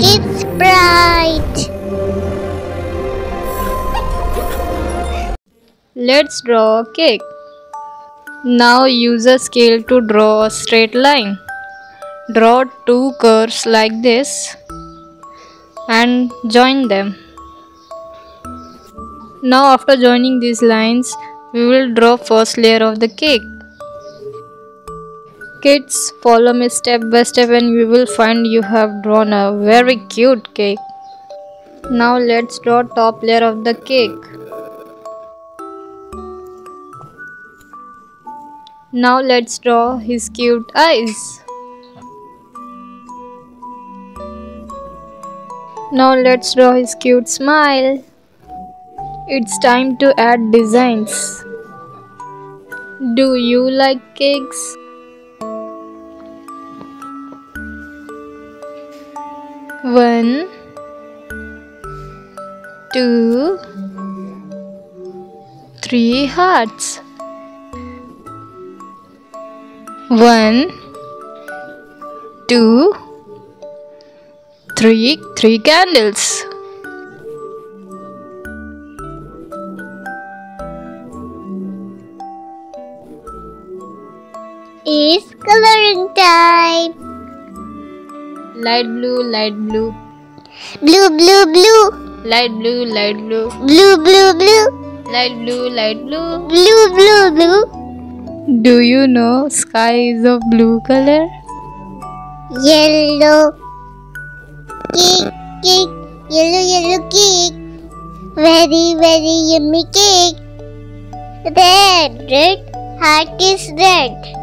It's bright. Let's draw a cake. Now use a scale to draw a straight line. Draw two curves like this and join them. Now after joining these lines, we will draw first layer of the cake. Kids, follow me step by step and you will find you have drawn a very cute cake. Now let's draw top layer of the cake. Now let's draw his cute eyes. Now let's draw his cute smile. It's time to add designs. Do you like cakes? One, two, three hearts. One, two, three, three candles. It's coloring time. Light blue, light blue, Blue, blue, blue. light blue, light blue, Blue, blue, blue. light blue, light blue. Blue, blue, blue. Do you know sky is of blue color? Yellow. Cake, cake. Yellow, yellow cake. Very, very yummy cake. Red, red. Heart is red.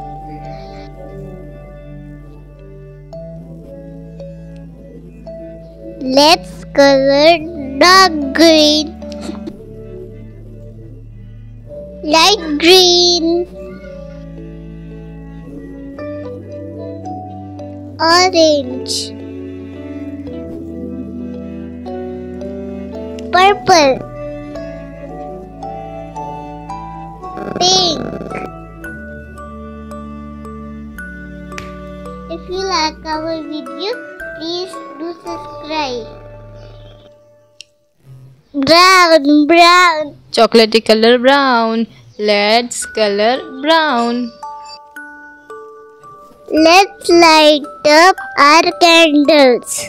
Let's color dark green. Light green. Orange. Purple. Pink. If you like our video, please do subscribe. Brown, brown. Chocolatey color brown. Let's color brown. Let's light up our candles.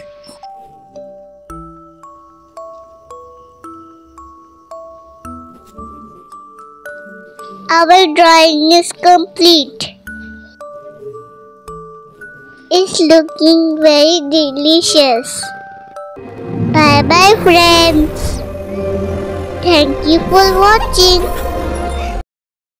Our drawing is complete. It's looking very delicious. Bye bye friends. Thank you for watching.